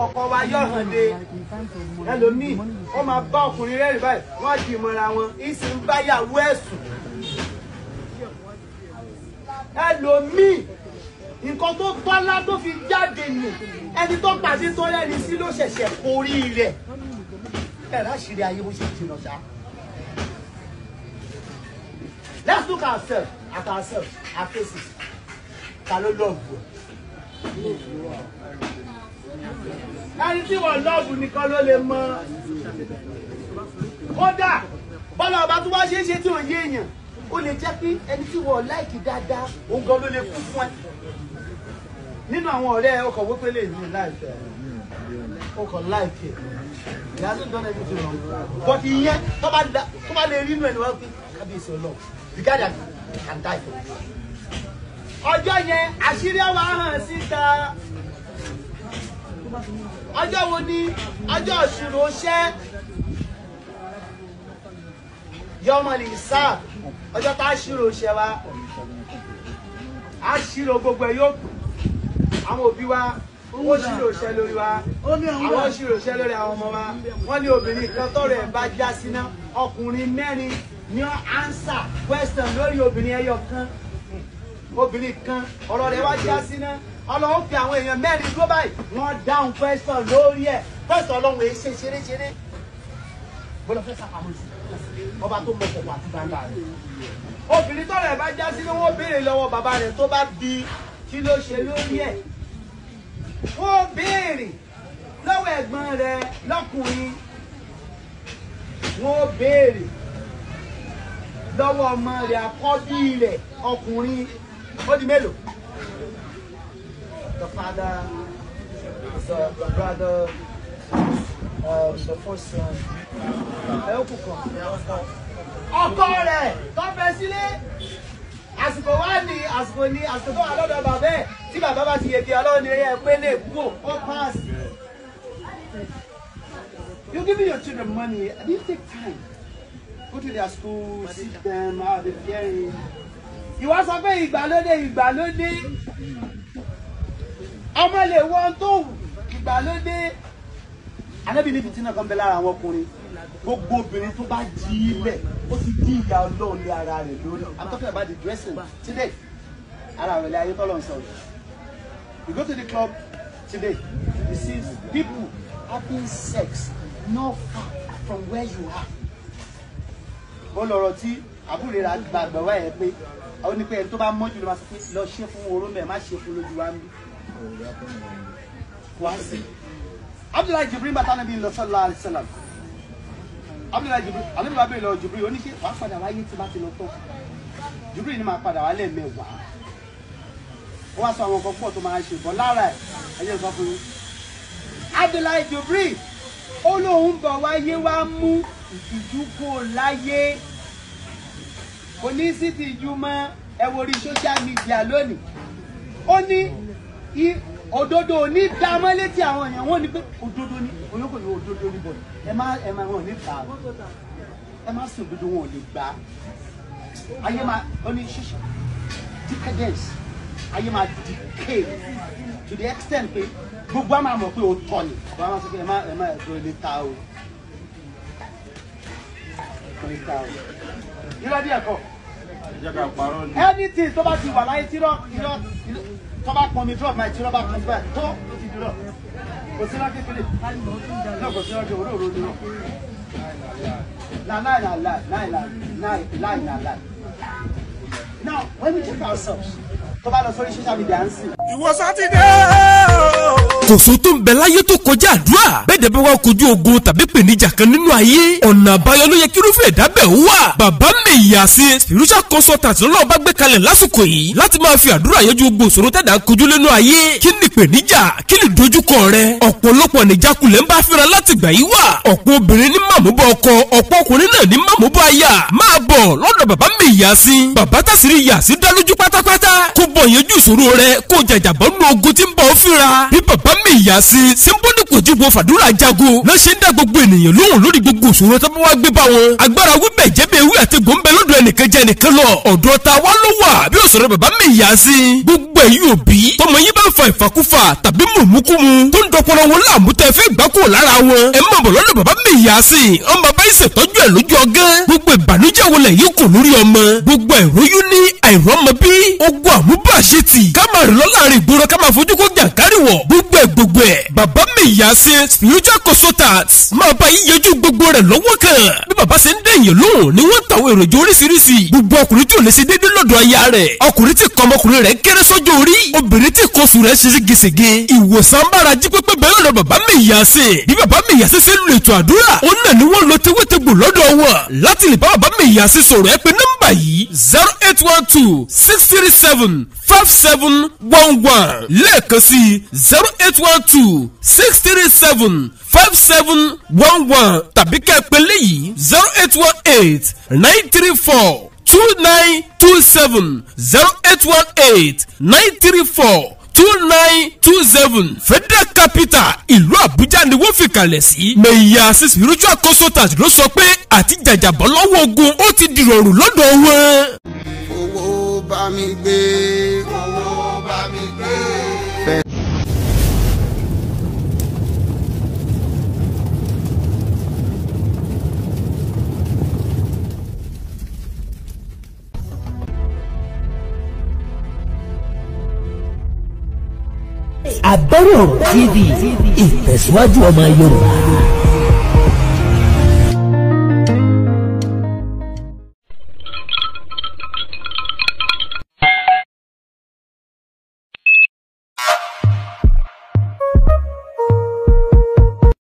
kọ̀kọ́ wa yọ̀ hàn dé. Ẹlòmíì ó máa bá ọkùnrin rẹ́rìn báyìí wọ́n á di ìmọ̀ra wọn ìsìn ń báyàwó ẹ̀sùn ẹlòmíì nǹkan tó tọ́lá tó fi jáde nù ẹni tó pàdé tó rẹ́rìn sí ló ṣẹ̀ṣẹ̀ forí rẹ̀. Ẹ̀rọ àṣírí ayé bó ṣe jìnnà ṣá. Let's look at ourselves at ourselves our faces. Ta ló lọ́ọ̀bù ẹni tí wọ́n lọ́ọ̀bù nìkan ló lè mọ. Kódà bọ́lá ọba tó bá ṣe é ṣe tí ò yé èèyàn ó lè jẹ́ pé ẹni tí wọ́n láìkì dáadáa òun gan ló lè kú fún ẹ. Nínú àwọn ọ̀rẹ́ ọkọ̀ wípé lè ní láìpẹ́ ọkọ̀ láìpẹ́ he hasn't done anything wrong but ìyẹn tó bá lè rí inú ẹ̀ ní wọ́n pé kábíyèsí ọlọ́run. The guy that can die for you. ọjọ́ yẹn àṣírí àwọn hàn síta ọjọ́ wo ni? Ọjọ́ ìṣirò ṣẹ́. Yọmọlì sáà ọjọ́ tá a ṣírò ṣẹ́ wa. A ṣírò gbogbo ẹ̀ yóò àwọn òbí wa wọ́n ṣírò ṣẹ́ lórí wa. Àwọn ṣírò ṣẹ́ lórí àwọn ọmọ wa. Wọ́n ní obìnrin kan tọrọ ẹ̀ bá já síná. Ọkùnrin mẹ́rin ní ánsà question lórí obìnrin ẹyọ kan. Obìnrin kan ọ̀rọ̀ rẹ̀ wá já síná ọlọ́run fi àwọn èèyàn mẹ́rin tó báyìí. Wọ́n dáhùn question lórí ẹ̀. Question ọlọ́run èyí ṣe ṣeréṣeré bọ́lá fẹ́ sàpamọ́ sí ọba tó mọ kọ̀kọ̀ àti gbangba rẹ̀. Obìnrin tọrọ ẹ̀ bá já síná wọ́n béèrè lọ́wọ́ bàbá rẹ̀ tó bá bí kí ló ṣe lórí ẹ̀. Wọ́n béèrè lọ́wọ́ ẹ̀gbọ́n rẹ̀ lọ́kùnrin. Wọ́n béèrè lọ́wọ́ ọmọ rẹ̀ àkọ́bí rẹ̀ ọkùnrin. Ó di mélòó. The father, the, the brother, um, the first son. Ẹ ó kù kan. Ọkọ rẹ̀ tó fẹ́ sílé. Àsìkò wá ní àsìkò ní àsìkò tó wà lọ́dọ̀ bàbá ẹ̀ tí bàbá bá ti kí ọlọ́run ní ẹ pé lè kú ó paasi. You giving your children money, it didn't take time go to their school see them how they fearing. ìwọ sọ pé ìgbàlódé ìgbàlódé ọmọ lè wọ ohun tó wù ìgbàlódé. anábì níbi tí náà kan bẹ lára àwọn ọkùnrin gbogbo obìnrin tó bá jí ilẹ̀ ó ti dí ìyá ọlọ́run lé ara rẹ̀ lórí i'm talking about the dressing today ara rẹ̀ lé ayé tọ́lọ̀ ń sọ̀rọ̀ you go to the club today you see people having sex not far from where you are ó lọ̀rọ̀ tí àbúrò rẹ̀ gbàgbọ́ wáyé pé ó ní pé ẹni tó bá mọ́jú ló máa sọ pé lọ ṣe fún oró mẹ́ má ṣe fún lójú wa ń bí. Sí Abdullahi Jibril bàtà nàbí lọ sallallahu alaihi Abdullahi Jibril alẹ́ bàbá bẹ̀rẹ̀ lọ Jibril ó ní ṣe wàá padà wáyé tí bá ti lọ tọ́ Jibril ní máa padà wá lẹ́ẹ̀mẹ́wàá ó wá sọ àwọn nǹkan pọ̀ tó máa ṣe bọ́ lára ẹ̀ ẹ̀yẹ́ sọ fún yín. Abdullahi Jibril ó lóun bọ̀ wáyé wá mú ìtìjú kò láyé. Kò ní sí tìjú mọ́. Ẹ orí social media lónìí. Ó ní òdodo ní dá mọ́ létí àwọn èèyàn. Wọ́n ní pé òdodo ní ní òdodo ní bọ̀ ẹ má ẹ má wọn ní á. Ẹ má sí òdodo wọn ò lè gbà ayé máa ó ní ṣíṣe. Decadence ayé máa decay. To the extent pé gbogbo àwọn àmọ̀ pé ó tọ̀ ni. Gbogbo àmọ̀ sọ pé ẹ má ẹ má ẹ̀dọ́ ilé ta o. Ilé ta o. Irọ́ díẹ̀ kọ́ anything tó bá ti wà láyé tírọ́ irọ́ tó bá pọn mi drop máa ti láì na láì now when we check ourselves tó bá lọ sórí social media ń sìn. ìwọ sátidé kòsó tó ń bẹ láyé tó kọjá àdúrà. Bẹ́ẹ̀ dẹ̀ bá wá kojú ogun tàbí pèníjà kan nínú ayé. Ọ̀nà àbáyọ ló yẹ kí irúfẹ́ ẹ̀dá bẹ̀ ó wà. Bàbá mèyà sí spiritual consultant lọ́wọ́ bá gbé kalẹ̀ lásìkò yìí láti máa fi àdúrà yẹjú gbogbo ìṣòro tẹ̀dá kojú nínú ayé. Kí ni pèníjà kí ni dojúkọ rẹ? Ọ̀pọ̀lọpọ̀ nìjákulẹ̀ ń bá fínra láti gbà yí wà. Ọ̀pọ̀ obìnrin ní màmúbọ̀ ọkọ kó bọ̀ yẹjú ìṣòro rẹ kó jàjàbọ́ nínú ogun tí ń bọ̀ fínra. Bí bàbá mèyà sí símbódì ojúbọ fàdúrà jago ló ṣe ń dá gbogbo ènìyàn lóhùn lórí gbogbo òṣòro tó bá wá gbé bá wọn. Agbára wíbẹ̀ jẹ́bẹ̀ ewé àti gbòǹbẹ̀ lọ́dọ̀ ẹnìkan jẹ́ ẹnìkan lọ. Ọ̀dọ̀ ta wá ló wà. Bí òṣòro bàbá mi yá sí gbogbo ẹ̀yin òbí tọmọ yín bá ń fa ìfàkúfà tàbí mùmúkúmu tó ń dọpọlọ wọn láàmú tẹ fẹ́ gbá kúrò mi àìrọ́mọ bí ogun àmúbàṣetì. Ká máa rìn lọ láàárín ìgboro ká máa fojú kó jàǹkárì wọ̀. Gbogbo ẹ̀ gbogbo ẹ̀. Bàbá mi yá sí spiritual consultant. Máa bá yín yanjú gbogbo rẹ̀ lọ́wọ́ kan. Bí bàbá ṣe ń dẹ̀yìn lóhùn ni wọ́n tàwọn èròjà oríṣiríṣi. Gbogbo ọkùnrin tí ò lè ṣe déédé lọ́dọ̀ aya rẹ̀. Ọkùnrin tí kọ́ ọmọkùnrin rẹ̀ kéré sọ́jọ́ orí. Zero eight one two six three seven five seven one one lẹ́ẹ̀kan zero eight one two six three seven five seven one one tàbí kẹ́ ẹ pè léyìí zero eight one eight nine three four two nine two seven zero eight one eight nine three four two nine two seven federal capital ìlú àbújá ni wọ́n fi kalẹ̀ sí. mẹ̀yà spiritual consultant ló sọ pé àti jàjàbọ́ lọ́wọ́ ogun ó ti dìrọ̀rùn lọ́dọ̀ wọn. Mi gbé owó bá mi gbé. Àbẹ̀rẹ̀ ọ̀rọ̀ TV ìtẹ̀síwájú ọmọ Yorùbá.